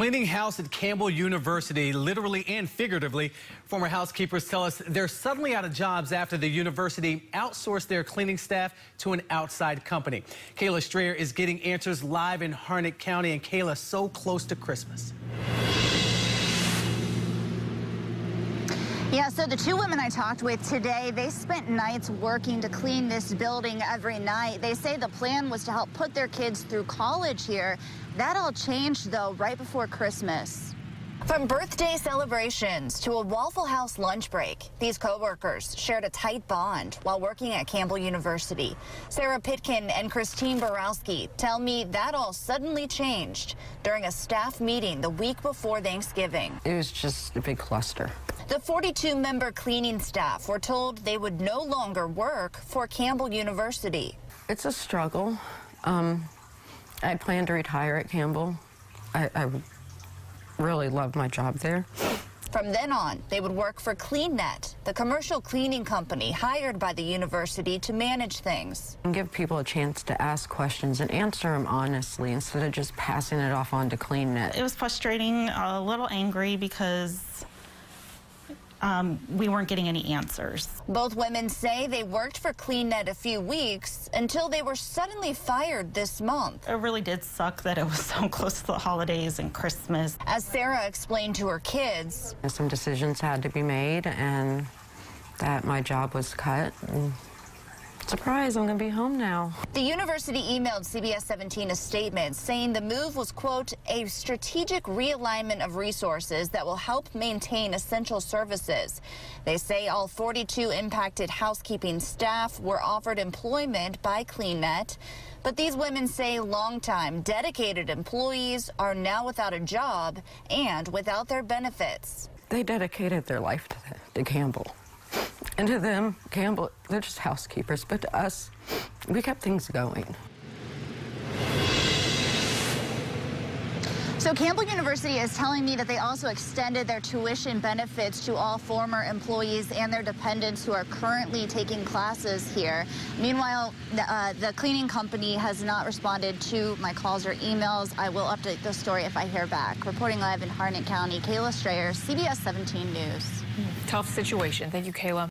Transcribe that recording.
Cleaning house at Campbell University, literally and figuratively. Former housekeepers tell us they're suddenly out of jobs after the university outsourced their cleaning staff to an outside company. Kayla Strayer is getting answers live in Harnett County, and Kayla so close to Christmas. Yeah, so the two women I talked with today, they spent nights working to clean this building every night. They say the plan was to help put their kids through college here. That all changed, though, right before Christmas. From birthday celebrations to a Waffle House lunch break, these coworkers shared a tight bond while working at Campbell University. Sarah Pitkin and Christine Borowski tell me that all suddenly changed during a staff meeting the week before Thanksgiving. It was just a big cluster. The 42-member cleaning staff were told they would no longer work for Campbell University. It's a struggle. Um, I plan to retire at Campbell. I, I really love my job there. From then on, they would work for CleanNet, the commercial cleaning company hired by the university to manage things. And give people a chance to ask questions and answer them honestly instead of just passing it off on to CleanNet. It was frustrating, a little angry because um, we weren't getting any answers. Both women say they worked for CleanNet a few weeks until they were suddenly fired this month. It really did suck that it was so close to the holidays and Christmas. As Sarah explained to her kids, some decisions had to be made and that my job was cut. And Surprise, I'm going to be home now. The university emailed CBS 17 a statement saying the move was, quote, a strategic realignment of resources that will help maintain essential services. They say all 42 impacted housekeeping staff were offered employment by CleanNet. But these women say longtime dedicated employees are now without a job and without their benefits. They dedicated their life to, to Campbell. And to them, Campbell, they're just housekeepers, but to us, we kept things going. So Campbell University is telling me that they also extended their tuition benefits to all former employees and their dependents who are currently taking classes here. Meanwhile, the, uh, the cleaning company has not responded to my calls or emails. I will update the story if I hear back. Reporting live in Harnett County, Kayla Strayer, CBS 17 News. Tough situation. Thank you, Kayla.